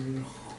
うん。